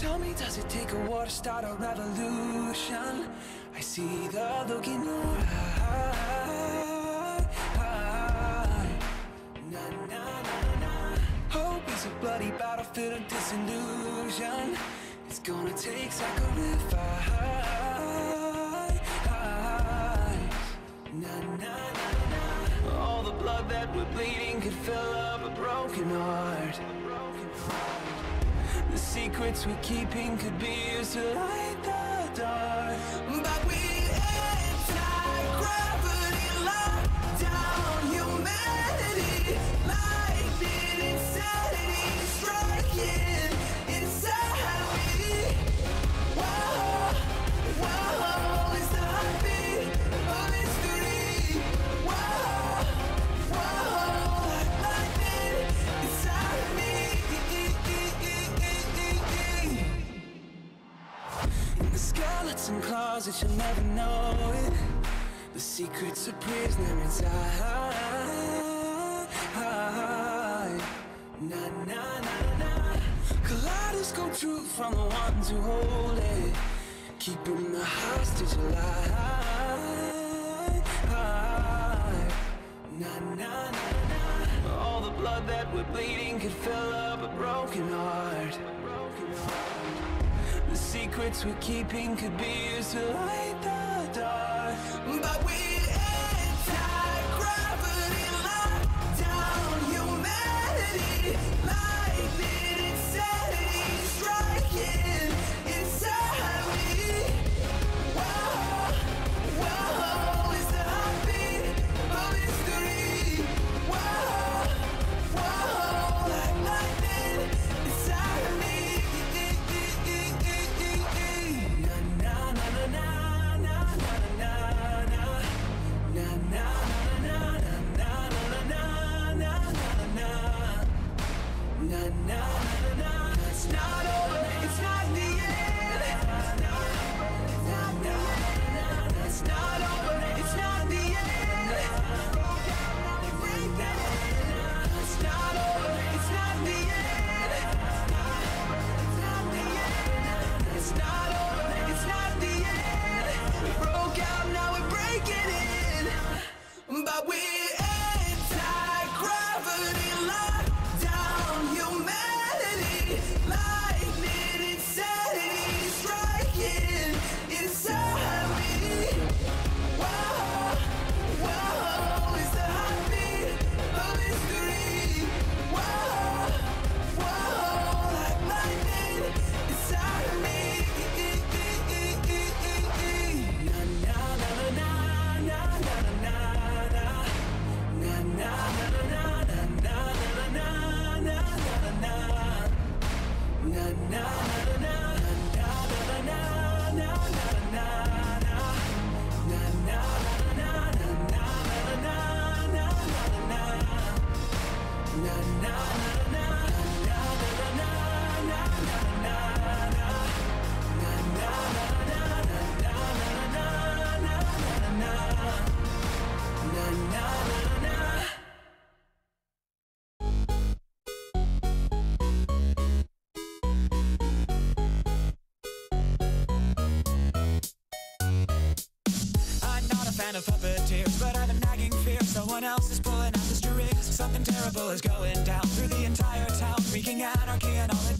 Tell me, does it take a war to start a revolution? I see the look in your eye. Hope is a bloody battlefield of disillusion. It's gonna take sacrifice. Na, na, na. All the blood that we're bleeding could fill up a broken heart. The secrets we're keeping could be used to light the dark. But we anti-gravity lock down humanity. Lightning insanity striking you'll never know it. The secret's a prisoner inside. Na na na na. Kaleidoscope truth from the ones who hold it, keeping the hostage alive. Na na na na. All the blood that we're bleeding could fill up a broken heart. The secrets we're keeping could be used to light the dark. But we now. Of puppeteers, but I have a nagging fear someone else is pulling out the strings. Something terrible is going down through the entire town, wreaking anarchy and all it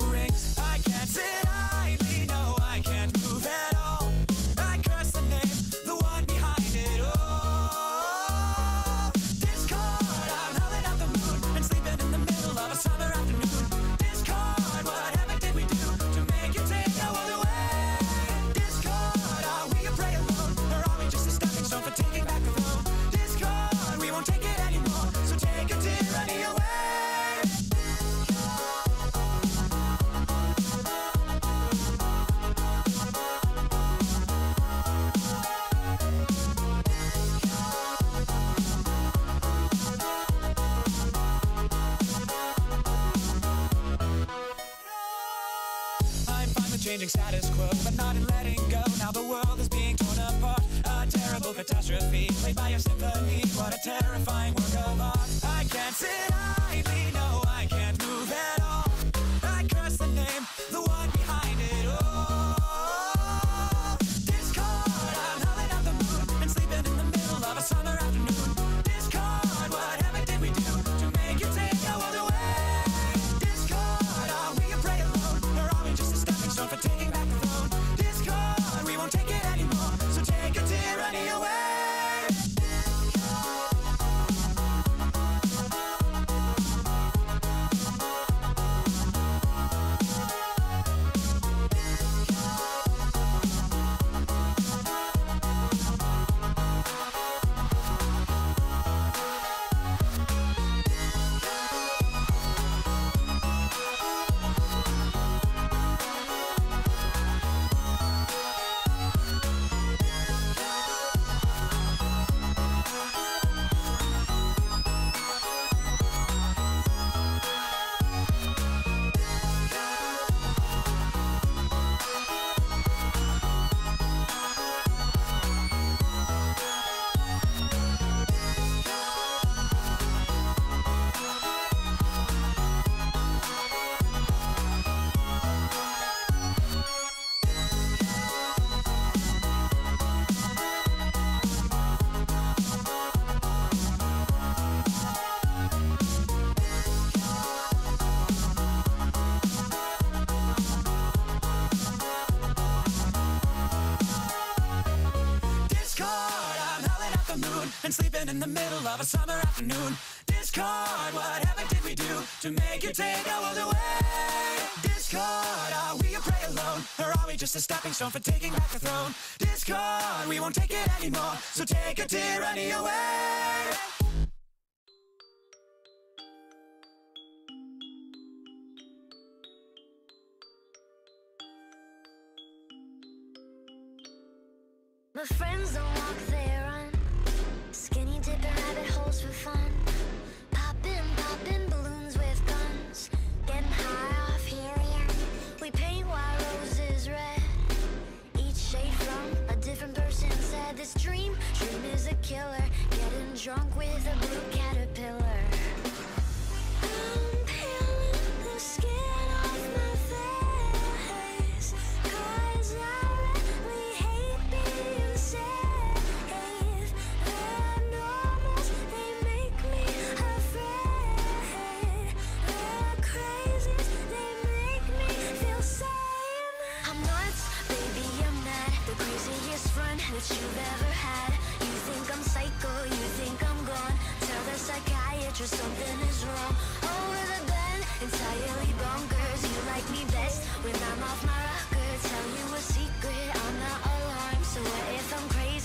changing status quo, but not in letting go. Now the world is being torn apart. A terrible catastrophe played by a symphony. What a terrifying work of art. I can't sit. in the middle of a summer afternoon. Discard, what heaven did we do To make you take our world away? Discard, are we a prey alone? Or are we just a stepping stone for taking back the throne? Discard, we won't take it anymore. So take a tyranny away. My friends don't walk there goes for fun. picture something is wrong. Over the bend, entirely bonkers You like me best. When I'm off my rocker Tell you a secret, I'm not alarmed. So what if I'm crazy?